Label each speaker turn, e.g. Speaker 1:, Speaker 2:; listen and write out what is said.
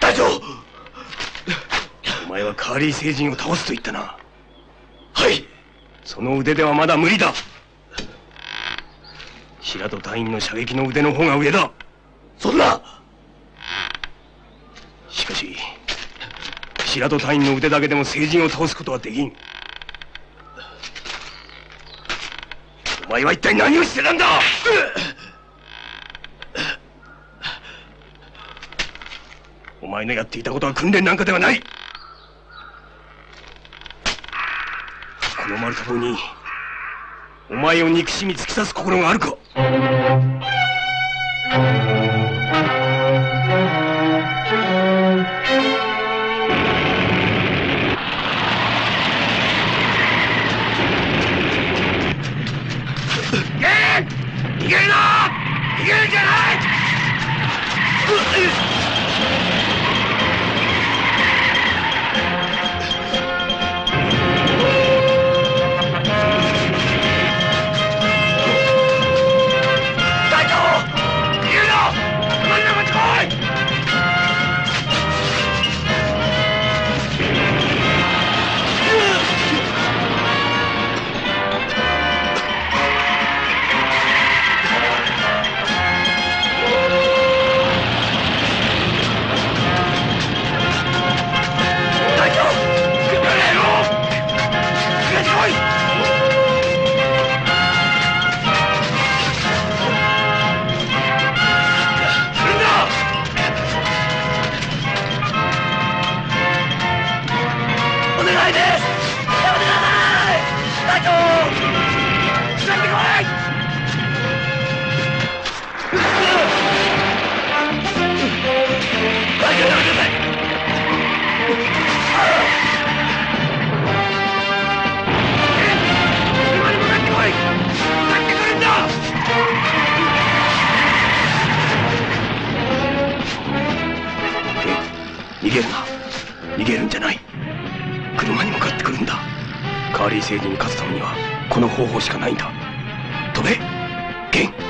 Speaker 1: 隊長お前はカーリー星人を倒すと言ったな。はい。その腕ではまだ無理だ。白戸隊員の射撃の腕の方が上だ。そんな。しかし白戸隊員の腕だけでも星人を倒すことはできんお前は一体何をしてたんだ？お前のやっていたことは訓練なんかではない。この丸太郎にお前を憎しみ突き刺す心があるか？逃げるな逃げるんじお願いですやめてください隊長連れてこい隊長やめてください逃げるな。逃げるんじゃない。車に向かってくるんだ。カーリー星人に勝つためにはこの方法しかないんだ。飛べゲン